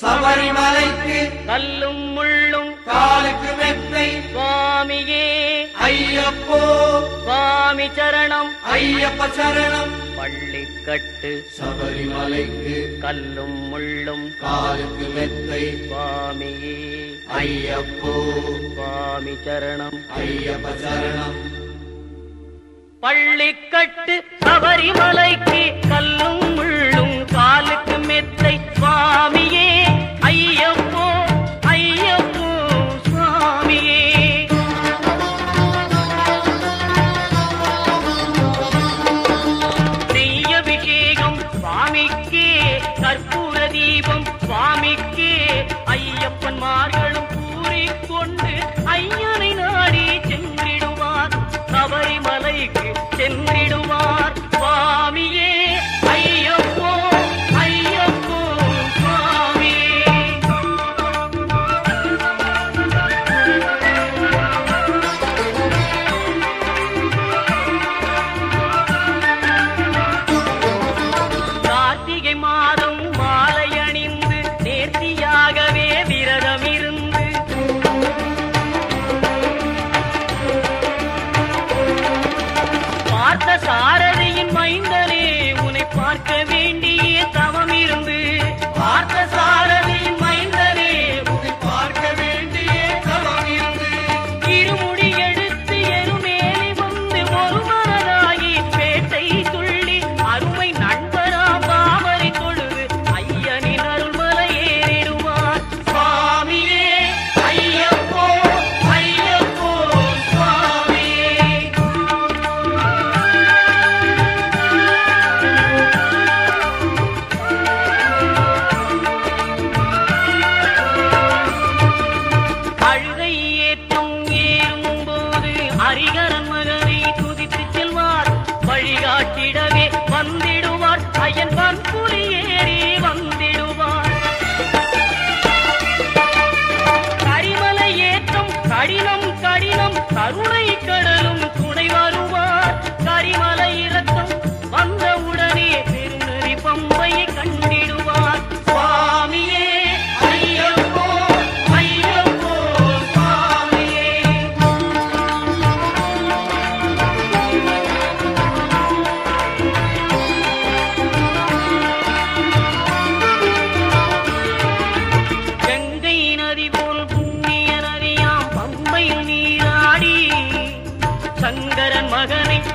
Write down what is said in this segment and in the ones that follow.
சபரிமலைக்கு கல்லும் முள்ளும் காலுக்கு மெத்தை சுவாமியே. ஐயப்போ. சுவாமி சரணம். ஐயப்ப சரணம். பள்ளிக்கட்டு. சபரிமலைக்கு கல்லும் முள்ளும் காலுக்கு மெத்தை சுவாமியே. ஐயப்போ. சுவாமி சரணம். ஐயப்ப சரணம். பள்ளிக்கட்டு சபரிமலைக்கு கல்லும்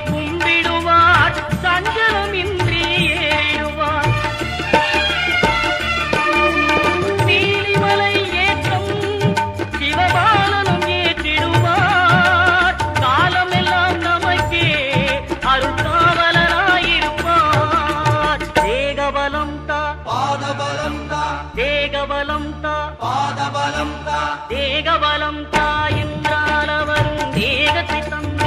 கும்பிடுவார் சஞ்சலமின்றி ஏறுவார். நீலிமலை ஏற்றம் சிவபாலனும் ஏற்றிடுவார். காலமெல்லாம் நமக்கே அருள்காவலராயிருப்பார் தேகபலம் தா பாதபலம் தா தேகபலம் தா பாதபலம் தா. தேகபலம் தாயென்றால் அவரும் தேகத்தை தந்திடுவார்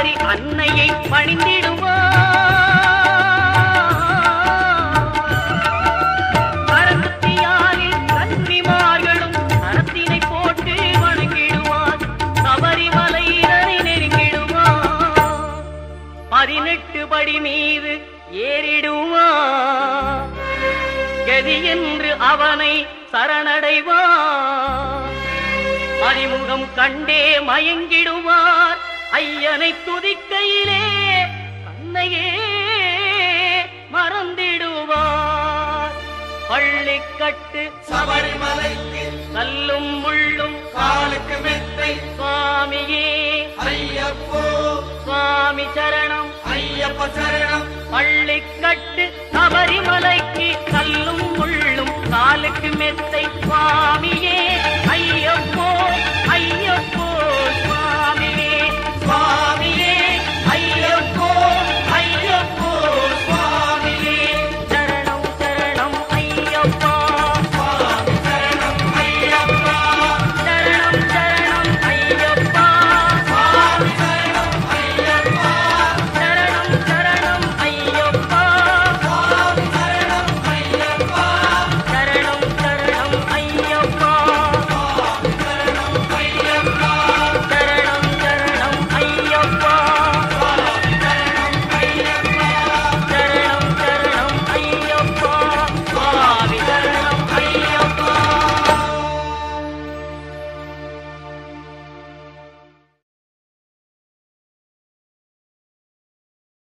சபரி அன்னையை பணிந்திடுவோ கரகத்தியாரில் கன்னிமார்களும் கரத்தினை போட்டு வணங்கிடுவார். சபரிமலையினரை நெருங்கிடுவார். பதினெட்டு படி மீது ஏறிடுவார். கதி என்று அவனை சரணடைவான் அறிமுகம் கண்டே மயங்கிடுவான் ஐயனை துதிக்கையிலே தன்னையே மறந்திடுவார். பள்ளிக்க பள்ளிக்கட்டு சபரிமலைக்கு கல்லும் முள்ளும் காலுக்கு மெத்தை சுவாமியே. ஐயப்போ. சுவாமி சரணம். ஐயப்ப சரணம். பள்ளிக்கட்டு